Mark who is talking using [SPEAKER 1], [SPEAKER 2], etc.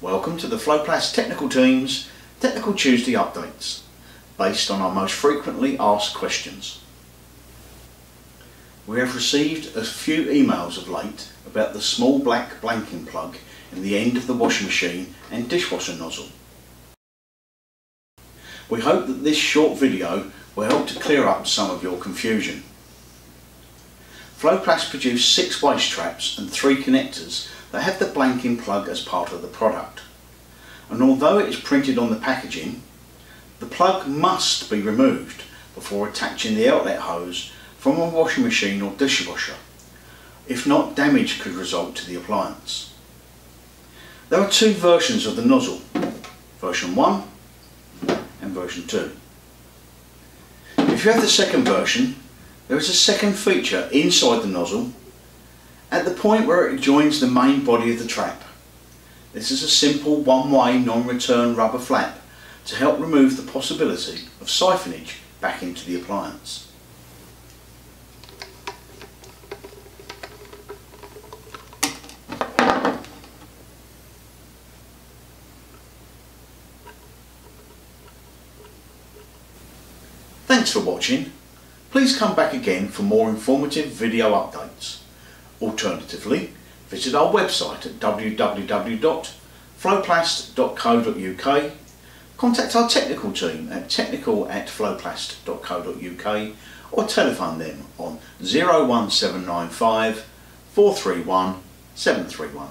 [SPEAKER 1] Welcome to the FloPlast Technical Team's Technical Tuesday updates, based on our most frequently asked questions. We have received a few emails of late about the small black blanking plug in the end of the washing machine and dishwasher nozzle. We hope that this short video will help to clear up some of your confusion. FloPlast produce six waste traps and three connectors that have the blanking plug as part of the product. And although it is printed on the packaging, the plug must be removed before attaching the outlet hose from a washing machine or dishwasher. If not, damage could result to the appliance. There are two versions of the nozzle, version 1 and version 2. If you have the second version, there is a second feature inside the nozzle at the point where it joins the main body of the trap. This is a simple one-way non-return rubber flap to help remove the possibility of siphonage back into the appliance. Thanks for watching. Please come back again for more informative video updates. Alternatively, visit our website at www.floplast.co.uk, contact our technical team at technical at floplast.co.uk or telephone them on 01795 431 731.